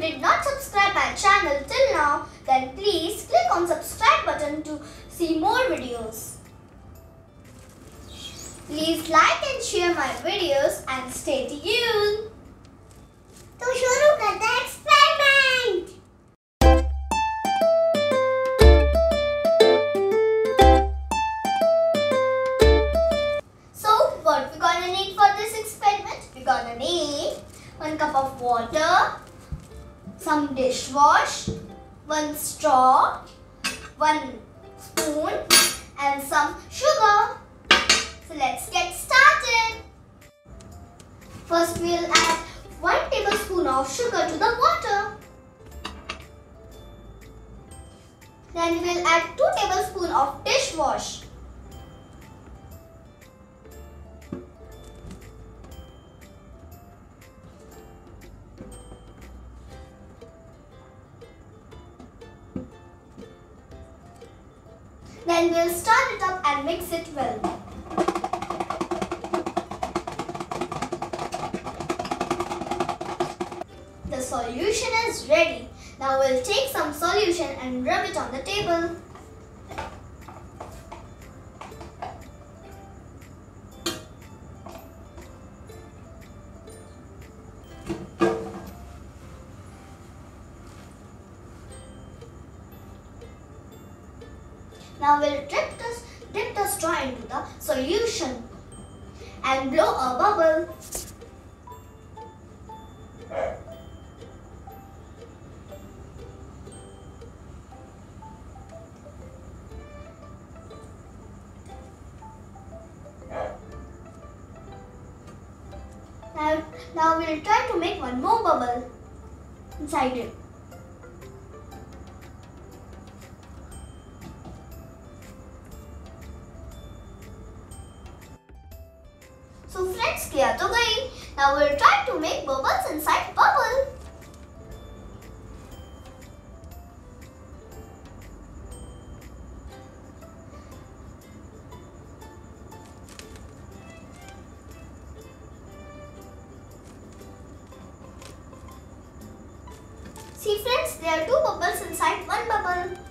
did not subscribe my channel till now, then please click on subscribe button to see more videos. Please like and share my videos and stay tuned. To शुरू करते experiment. So what we gonna need for this experiment? We gonna need 1 cup of water, some dishwash, one straw, one spoon and some sugar. So let's get started. First we'll add 1 tablespoon of sugar to the water. Then we'll add 2 tablespoon of dishwash. Then we'll stir it up and mix it well. The solution is ready. Now we'll take some solution and rub it on the table. Now we'll dip the, dip the straw into the solution and blow a bubble. Now, now we'll try to make one more bubble inside it. So friends, clear to gayi. Now we'll try to make bubbles inside bubble. See friends, there are two bubbles inside one bubble.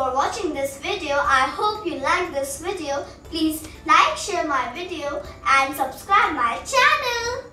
For watching this video. I hope you like this video. Please like, share my video and subscribe my channel.